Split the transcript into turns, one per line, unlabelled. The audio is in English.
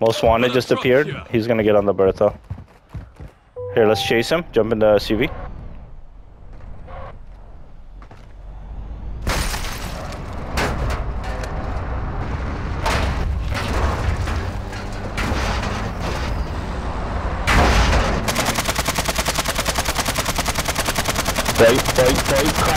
Most wanted just appeared. He's gonna get on the Bertha. Here, let's chase him. Jump in the SUV. Fight, fight, fight,